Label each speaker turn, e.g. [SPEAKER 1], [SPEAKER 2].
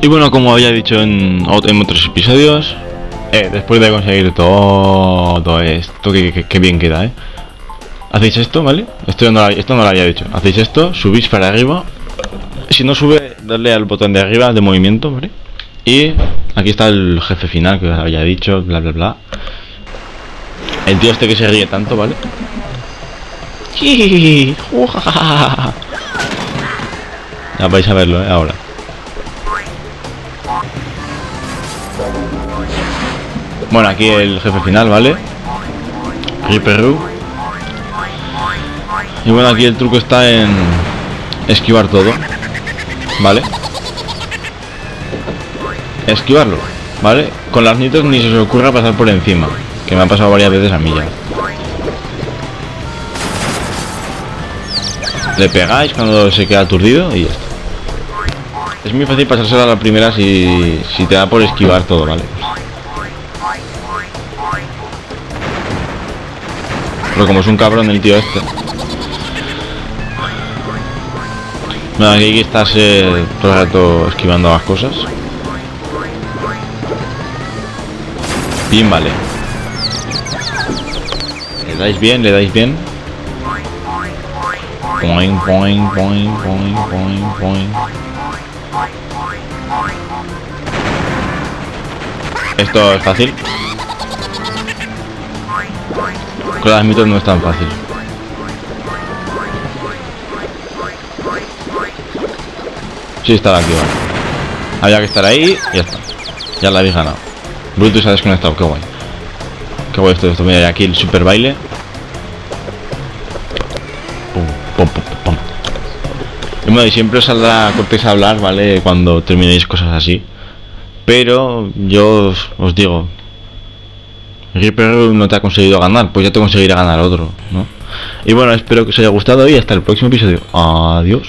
[SPEAKER 1] Y bueno, como había dicho en, otros episodios, eh, después de conseguir todo esto, que, bien queda, ¿eh? Hacéis esto, ¿vale? Esto no, esto no lo había dicho. Hacéis esto, subís para arriba. Si no sube, darle al botón de arriba de movimiento, ¿vale? Y aquí está el jefe final que os había dicho, bla bla bla. El tío este que se ríe tanto, ¿vale? Ya vais a verlo, ¿eh? Ahora. Bueno, aquí el jefe final, ¿vale? Riperu. Y bueno, aquí el truco está en esquivar todo. ¿Vale? Esquivarlo, ¿vale? Con las nitos ni se os ocurra pasar por encima. Que me ha pasado varias veces a mí ya. Le pegáis cuando se queda aturdido y ya está. Es muy fácil pasársela a la primera si, si te da por esquivar todo, ¿vale? Pero como es un cabrón el tío este. No, aquí hay todo el rato esquivando las cosas. Bien, vale. Le dais bien, le dais bien. Boing, boing, boing, boing, boing. Esto es fácil. Con las mitos no es tan fácil. Sí, estaba vale. Había que estar ahí y ya está. Ya la habéis ganado. Brutus ha desconectado, qué guay. Qué guay esto, esto. Mira, aquí el super baile. Bueno, y siempre os saldrá cortés a hablar, ¿vale? Cuando terminéis cosas así. Pero yo os, digo, Reaper no te ha conseguido ganar, pues ya te conseguirá ganar otro, ¿no? Y bueno, espero que os haya gustado y hasta el próximo episodio. Adiós.